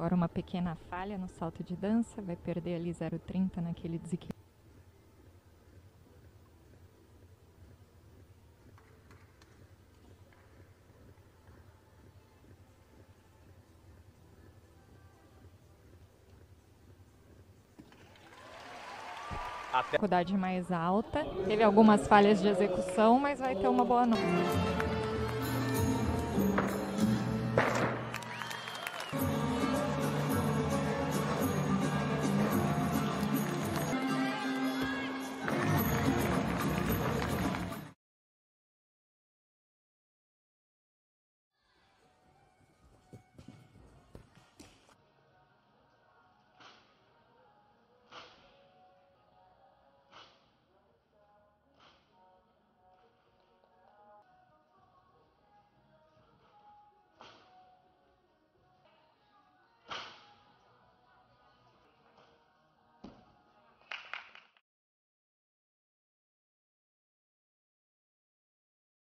Agora uma pequena falha no salto de dança, vai perder ali 0,30 naquele desequilíbrio. Até Dificuldade mais alta, teve algumas falhas de execução, mas vai ter uma boa nota.